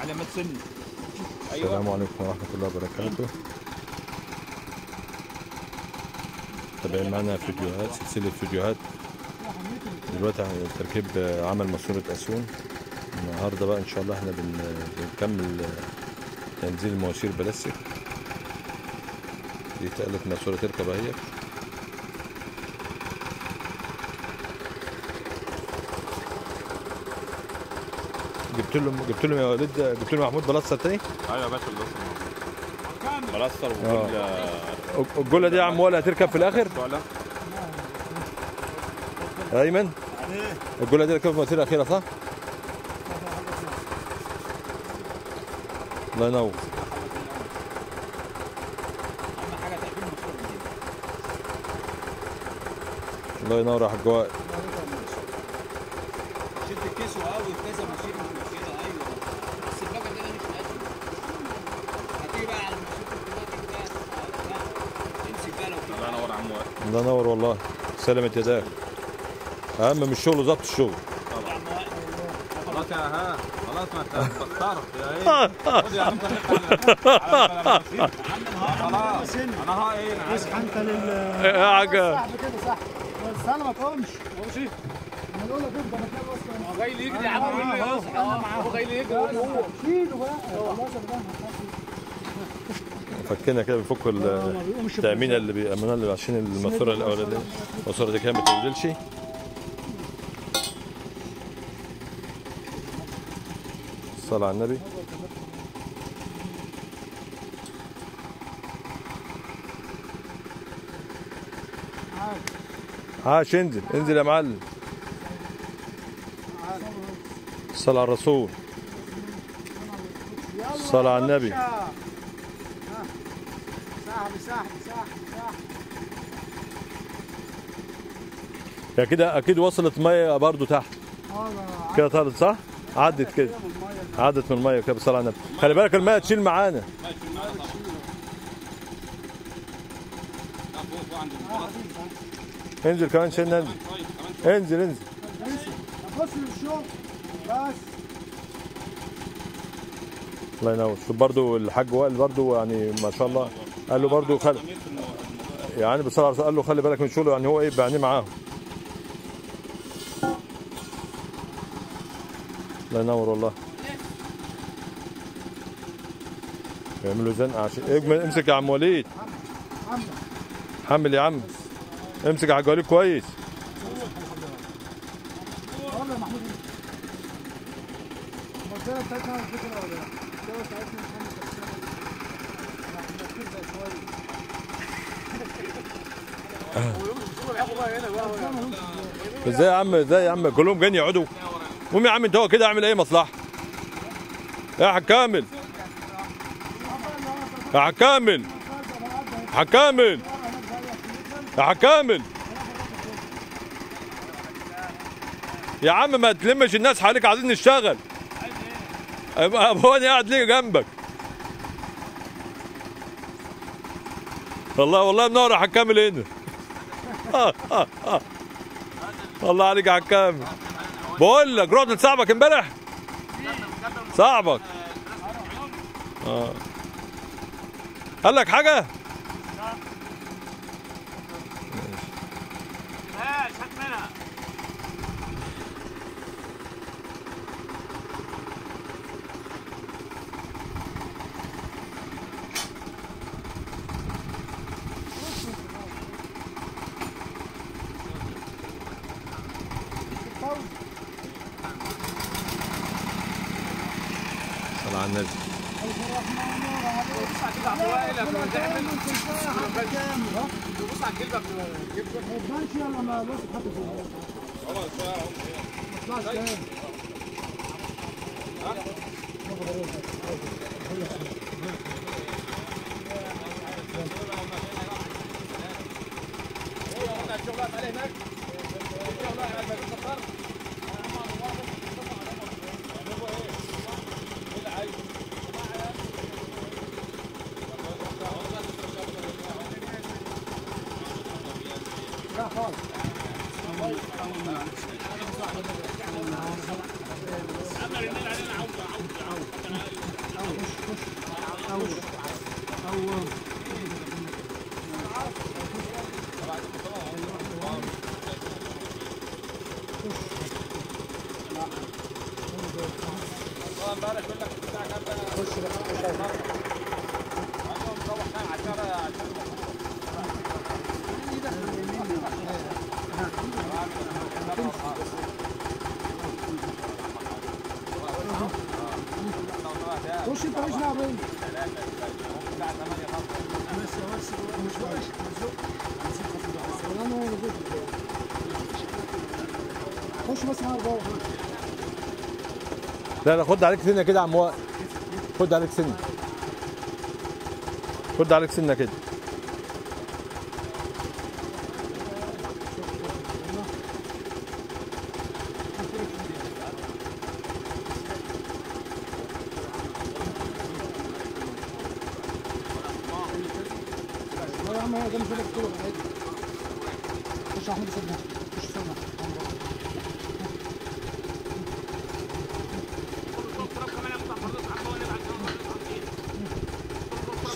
علامات سن السلام عليكم ورحمة الله وبركاته. تابعين معنا فيديوهات سلسلة فيديوهات. دلوقتي تركيب عمل ماسورة أسون النهاردة بقى إن شاء الله إحنا بن- بنكمل تنزيل المواسير بلاستيك. دي تقلت ماسورة تركب أهي جبت لهم جبت لهم يا وليد جبت لهم محمود بلاصة تاني؟ أيوه يا باشا بلاستر بلاستر وكل الجولة دي يا عم ولا هتركب في الآخر؟ ولا. أيمن؟ الجولة دي ركبت المواسير الأخيرة صح؟ الله ينور. الله ينور يا حاج وائل. شد الكسوه قوي كذا ماشين مش كده أيوه بس الباكه دي مش قد هتيجي بقى على المشروع دلوقتي كده تمسك بقى لو الله ينور يا عم وائل الله ينور والله سلامة يداك اهم من الشغل ظبط الشغل خلاص يا ها خلاص ما انت يا إيه خد يا عم خلاص أنا ها إيه عايز انت لل يا صاحب كده صح بس أنا ما تقومش امشي أنا جاي لي يجري يا عم اصحى هو جاي لي يجري هو شيله بقى خلاص فكنا كده بنفك ال- التأمينة اللي بيأمنوها اللي عشان الماسورة الأولانية الماسورة دي كانت ما تنزلش الصلاة على النبي. عاش انزل انزل يا معلم. الصلاة على الرسول. الصلاة على النبي. يا كده أكيد وصلت مية برضو تحت. كده طارت صح؟ عدت كده. عدت من المية كده النبي خلي بالك المية تشيل معانا. انزل كمان شيلنا انزل انزل انزل. بس الله ينور. شوف برضو الحاج وائل برضو يعني ما شاء الله قال له برضو خلي يعني على الرسول قال له خلي بالك من شغله يعني هو إيه بعينيه معاهم الله ينور والله يعملوا زنقه عشان اجمل امسك يا عم وليد حمل يا عم امسك حاج وليد كويس محمود إزاي يا عم إزاي يا عم؟ كلهم جايين يقعدوا قوم يا عم انت هو كده اعمل إيه؟ مصلحة. يا حاج كامل يا حاج كامل حاج كامل يا حاج كامل يا عم ما تلمش الناس حواليك عايزين نشتغل. ابواني قاعد ليه جنبك؟ والله والله منور يا حاج كامل هنا. الله عليك حاج كامل بقول لك رحت لصاحبك امبارح؟ صاحبك. آه. قال لك حاجة؟ النبي بص على الجلبه قبل ما تبانش يلا ما لازم في البيت. ما تطلعش تاني لا خالص خش بقى خش على خش انت مش نعم خش بس معايا جوه لا لا خد عليك سنه كده يا عم وائل خد عليك سنه خد عليك سنه كده خش سيبنا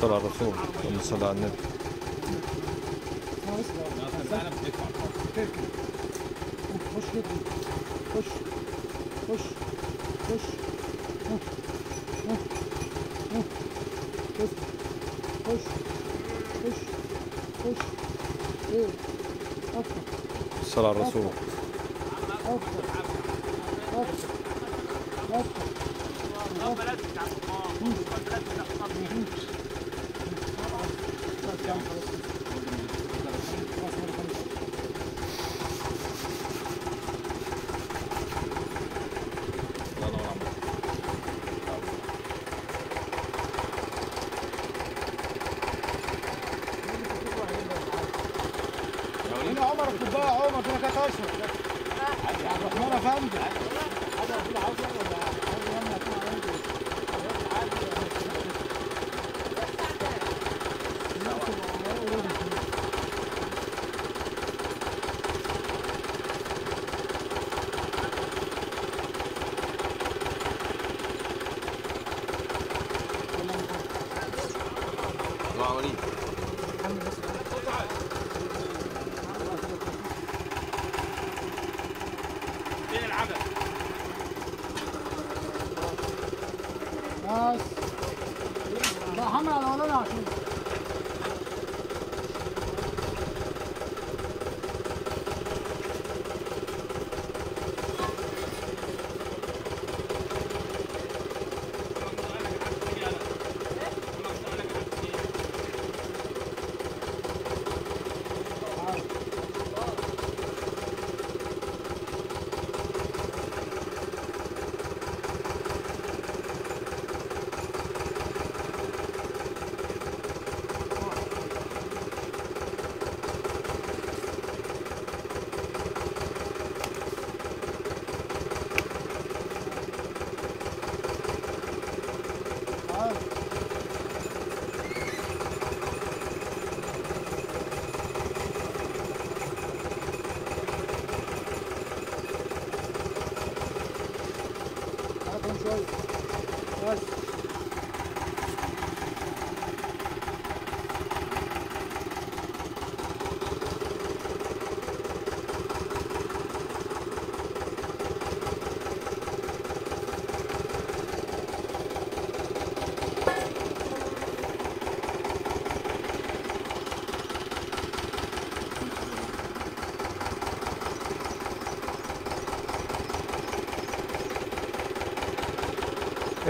صلى على الرسول اللهم صل على النبي خش خش خش خش. خش خش خش خش أكتر صلى على الرسول أكتر أكتر أكتر هنا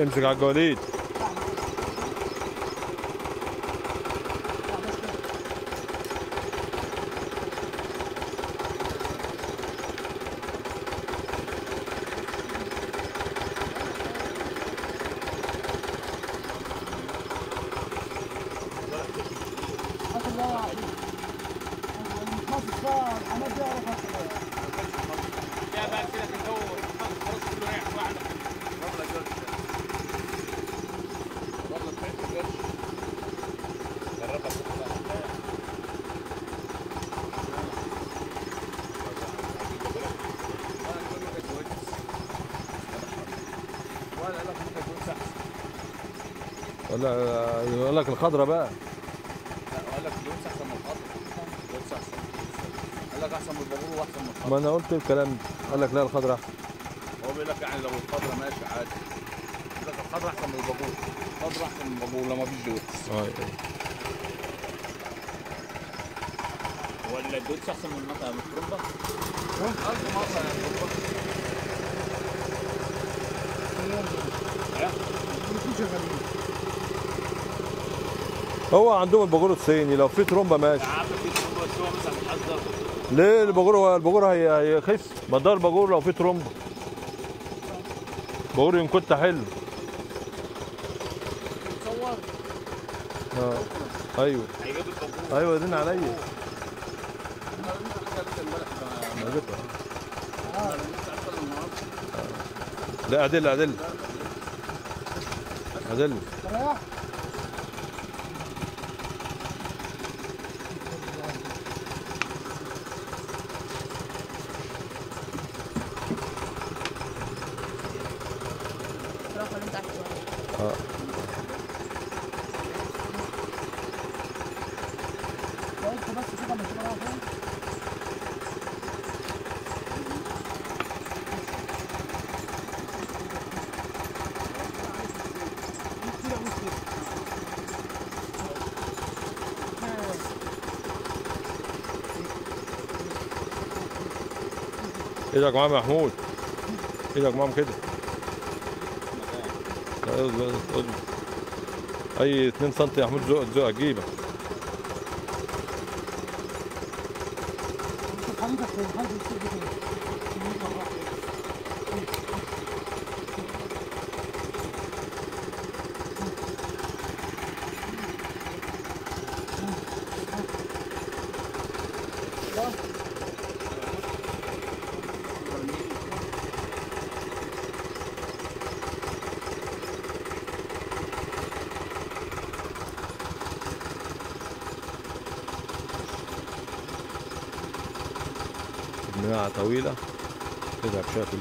امسك على الجواليد هات اللي هو عايزه. المتخصص بقى الحماد ده يعرف هات ولا يقول لك الخضرة بقى. قال لك اللونس احسن من الخضر اللونس احسن قال لك احسن من البابور واحسن من الخضر ما أنا قلت الكلام ده قال لك لا الخضرة. احسن هو بيقول لك يعني لو الخضرة ماشي عادي. خضر أحسن من البابور. خضر أحسن من البابور لو ما فيش دوتس آه. ولا الدوتس أحسن من المطعم. من الترومبا ألف مرة يا الترومبا في شغالين هو عندهم الباجور الصيني لو في ترومبا ماشي. يا عم في ترومبا بس هو مثلا بيتحذر ليه الباجور هو الباجور هي هيخف ما ده الباجور لو في ترومبا. باجور ينكت حلو. آه. أيوه. هيجيب أيوه دين عليا. أنا جبتها. أنا لسه أصلا النهارده لا اللي انت عارفه آه. بس كده مش إيدك معاهم يا محمود. إيدك معاهم كده. أي 2 سم يا محمود زق زق جيبك. طويلة. تذهب شوية في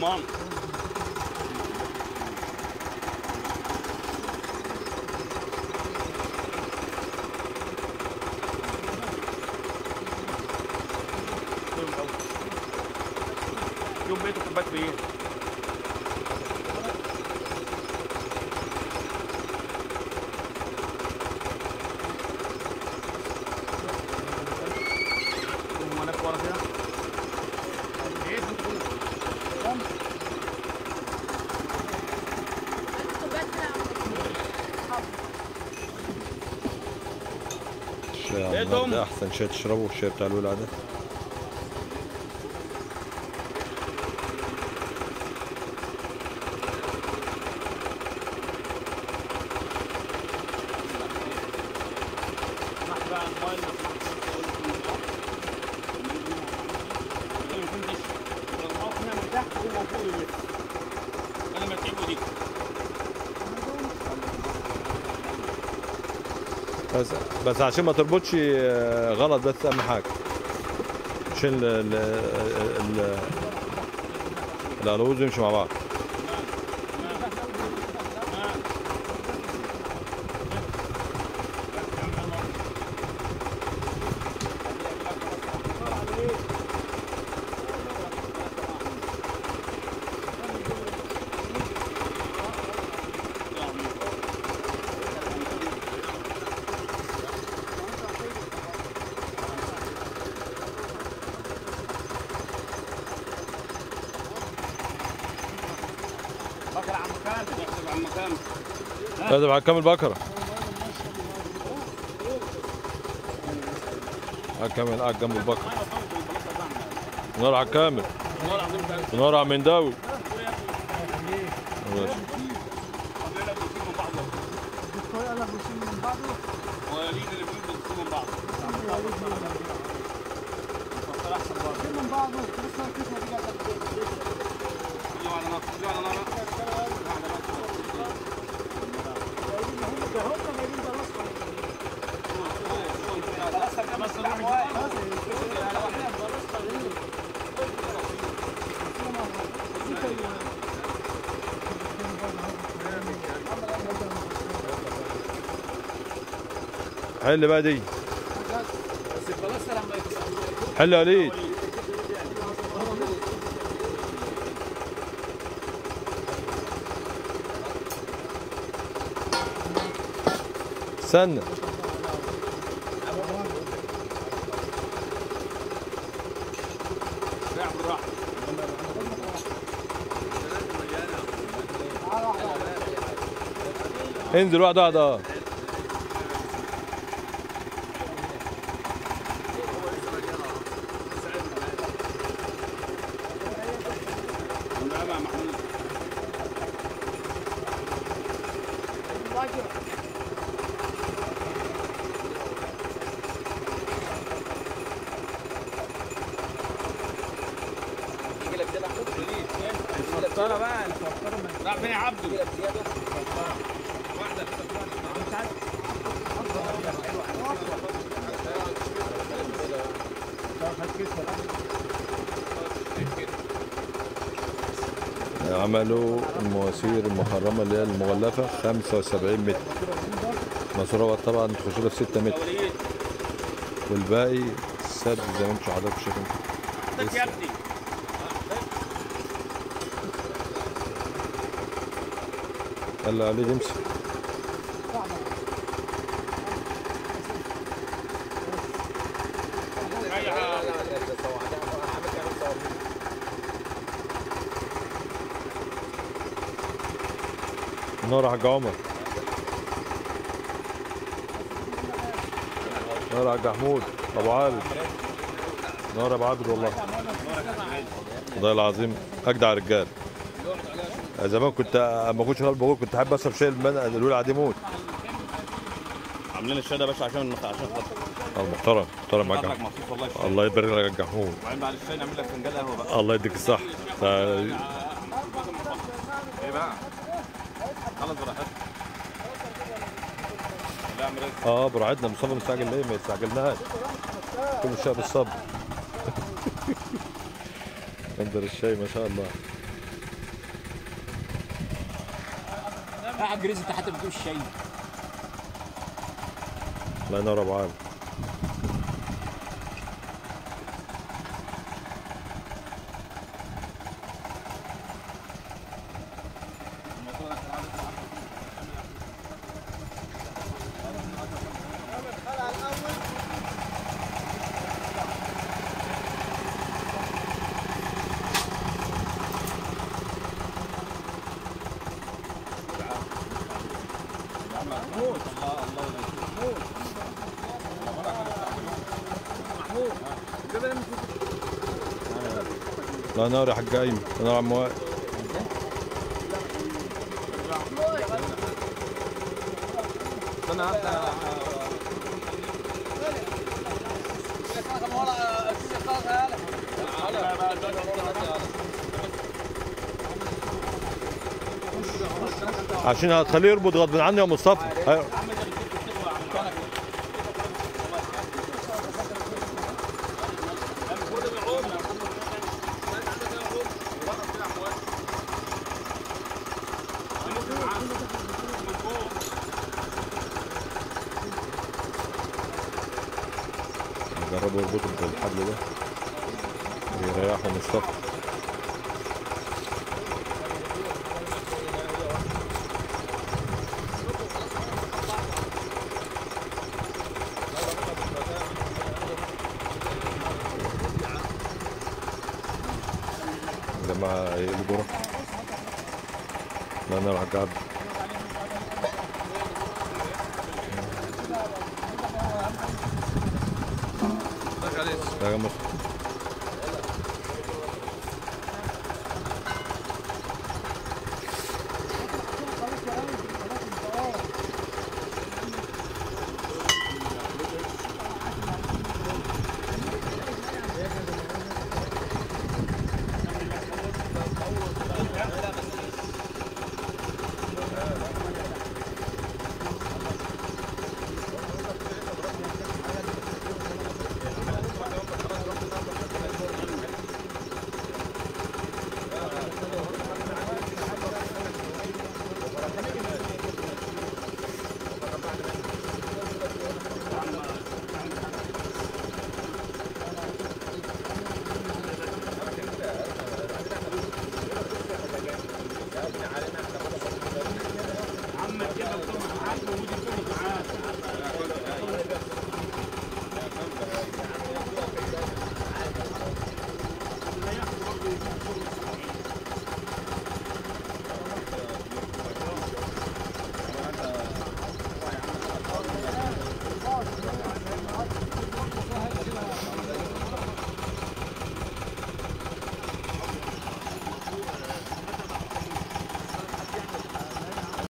Mom. ده أحسن شاي تشربه الشاي بتاع الولع ده. بقى الموبايل أنا ما تجيبه دي بس بس عشان ما تربطش آه، غلط بس أهم حاجة. عشان ال ال ال الألوز يمشي مع بعض. لازم على كامل بكرة على كامل قاعد جنب البكرة نار على كامل. نار على منداوي ماشي. الدكتور قال لك بيشيل من بعضه بيشيل من بعضه لسه الكيس ما حل بقى دي بس خلاص لما يكون حل وليد. استنى. انزل واحدة واحدة. عملوا المواسير المخرمة اللي هي المغلفة 75 متر. ماسورة طبعا تخش لها في 6 متر. والباقي سد زي ما أنتم حضرتك شايفين. يلا علي امشي نور حق عمر نور حق محمود ابو عابد نور ابو عابد والله والله العظيم اجدع رجال زمان كنت ما كنتش غالب بقول كنت حابب أشرب شاي الولع دي موت. عاملين الشاي ده يا باشا عشان عشان خاطر المحترم محترم والله الشاي. الله يبارك لك يا محمود وبعدين بعد الشاي نعمل لك فنجان قهوة بقى. الله يديك الصح ف- إيه بقى خلص براحتك لا اعمل إيه آه براعتنا مصطفى مستعجل ليه ما يستعجلناش كل شيء بالصبر انظر الشاي ما شاء الله. قاعد جريز انت حتى بتجيب الشاي الله ينور أبو عامر الله ينور يا حاج ايمن الله ينور عم وائل عشان هتخليه يربط غصب عني يا مصطفى. جربوا يربطوا بالحبل ده. ويريحوا مصطفى جماعة يقلبوا لا أنا راح قاعد